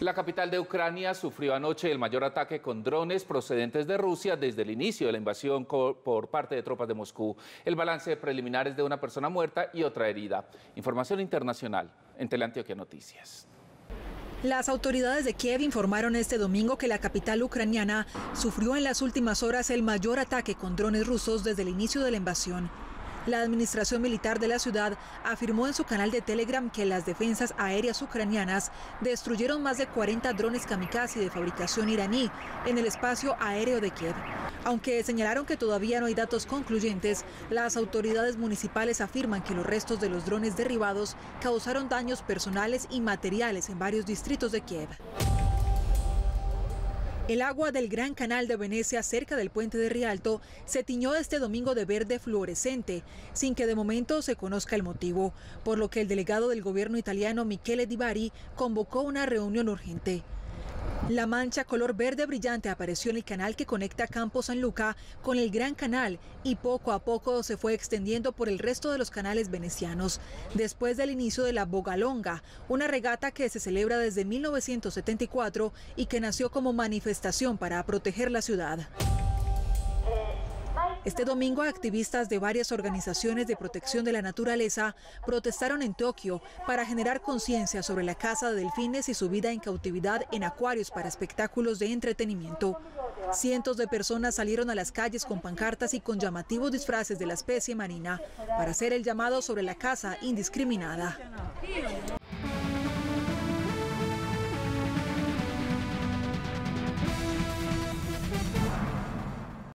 La capital de Ucrania sufrió anoche el mayor ataque con drones procedentes de Rusia desde el inicio de la invasión por parte de tropas de Moscú. El balance preliminar es de una persona muerta y otra herida. Información internacional en Teleantioquia Noticias. Las autoridades de Kiev informaron este domingo que la capital ucraniana sufrió en las últimas horas el mayor ataque con drones rusos desde el inicio de la invasión. La administración militar de la ciudad afirmó en su canal de Telegram que las defensas aéreas ucranianas destruyeron más de 40 drones kamikaze de fabricación iraní en el espacio aéreo de Kiev. Aunque señalaron que todavía no hay datos concluyentes, las autoridades municipales afirman que los restos de los drones derribados causaron daños personales y materiales en varios distritos de Kiev. El agua del Gran Canal de Venecia cerca del puente de Rialto se tiñó este domingo de verde fluorescente, sin que de momento se conozca el motivo, por lo que el delegado del gobierno italiano Michele Di Bari convocó una reunión urgente. La mancha color verde brillante apareció en el canal que conecta Campo San Luca con el Gran Canal y poco a poco se fue extendiendo por el resto de los canales venecianos. Después del inicio de la Bogalonga, una regata que se celebra desde 1974 y que nació como manifestación para proteger la ciudad. Este domingo, activistas de varias organizaciones de protección de la naturaleza protestaron en Tokio para generar conciencia sobre la caza de delfines y su vida en cautividad en acuarios para espectáculos de entretenimiento. Cientos de personas salieron a las calles con pancartas y con llamativos disfraces de la especie marina para hacer el llamado sobre la caza indiscriminada.